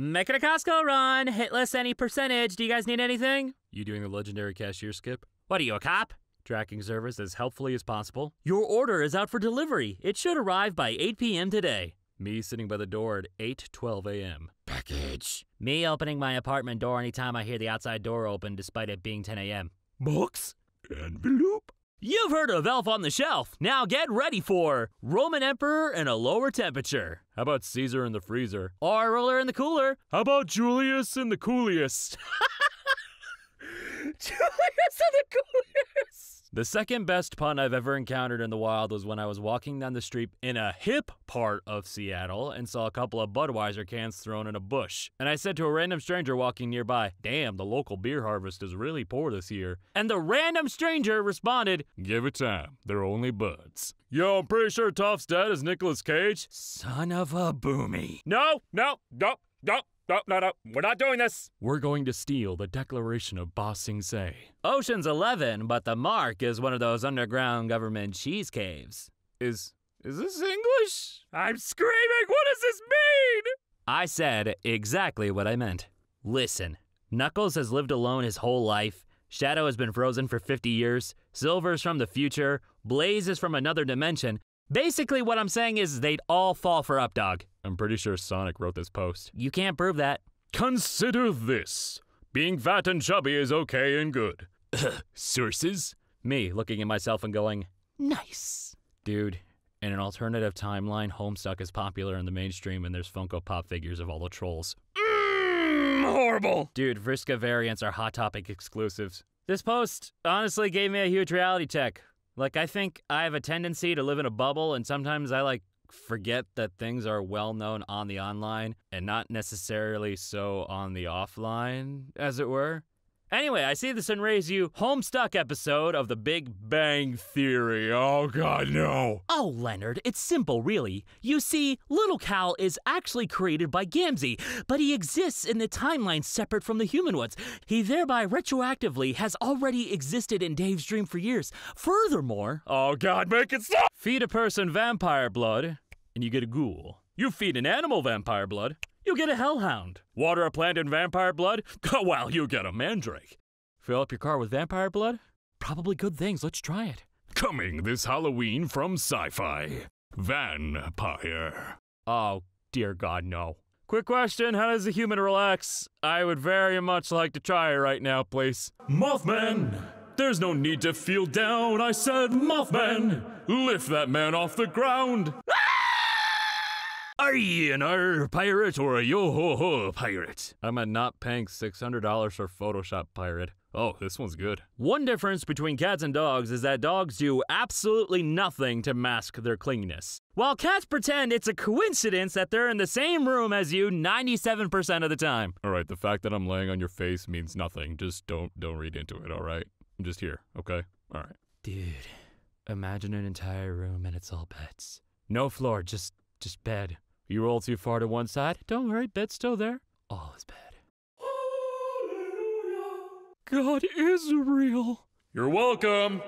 Making a Costco run. Hit list any percentage. Do you guys need anything? You doing the legendary cashier skip? What are you, a cop? Tracking service as helpfully as possible. Your order is out for delivery. It should arrive by 8 p.m. today. Me sitting by the door at 8:12 a.m. Package. Me opening my apartment door anytime I hear the outside door open despite it being 10 a.m. Box? Envelope? You've heard of Elf on the Shelf. Now get ready for Roman Emperor in a lower temperature. How about Caesar in the freezer? Or Ruler in the cooler. How about Julius in the coolest? Julius in the coolest. The second best pun I've ever encountered in the wild was when I was walking down the street in a hip part of Seattle and saw a couple of Budweiser cans thrown in a bush. And I said to a random stranger walking nearby, Damn, the local beer harvest is really poor this year. And the random stranger responded, Give it time, they're only buds. Yo, I'm pretty sure Toph's dad is Nicolas Cage. Son of a boomy. No, no, no, no. No, no, no, we're not doing this. We're going to steal the Declaration of Ba Sing Se. Ocean's 11, but the mark is one of those underground government cheese caves. Is is this English? I'm screaming. What does this mean? I said exactly what I meant. Listen, Knuckles has lived alone his whole life. Shadow has been frozen for 50 years. Silver's from the future. Blaze is from another dimension. Basically, what I'm saying is they'd all fall for Updog. I'm pretty sure Sonic wrote this post. You can't prove that. Consider this. Being fat and chubby is okay and good. Sources? Me looking at myself and going, nice. Dude, in an alternative timeline, Homestuck is popular in the mainstream and there's Funko Pop figures of all the trolls. Mmm, horrible. Dude, Vriska variants are Hot Topic exclusives. This post honestly gave me a huge reality check. Like, I think I have a tendency to live in a bubble, and sometimes I like forget that things are well known on the online and not necessarily so on the offline, as it were. Anyway, I see this enrays you Homestuck episode of The Big Bang Theory. Oh, God, no. Oh, Leonard, it's simple, really. You see, Little Cal is actually created by Gamzee, but he exists in the timeline separate from the human ones. He thereby retroactively has already existed in Dave's dream for years. Furthermore, oh, God, make it stop! Feed a person vampire blood, and you get a ghoul. You feed an animal vampire blood, you get a hellhound. Water a plant in vampire blood? well, you get a mandrake. Fill up your car with vampire blood? Probably good things. Let's try it. Coming this Halloween from Sci Fi Vampire. Oh, dear God, no. Quick question How does a human relax? I would very much like to try it right now, please. Mothman! There's no need to feel down, I said, Mothman! Lift that man off the ground! Are ye an R pirate or a yo ho ho pirate? I'm a not paying $600 for Photoshop pirate. Oh, this one's good. One difference between cats and dogs is that dogs do absolutely nothing to mask their clinginess. While cats pretend it's a coincidence that they're in the same room as you 97% of the time. All right, the fact that I'm laying on your face means nothing. Just don't don't read into it, all right? I'm just here, okay? All right. Dude, imagine an entire room and it's all beds. No floor, just just bed. You roll too far to one side? Don't worry, bed's still there. All is bed. God is real. You're welcome.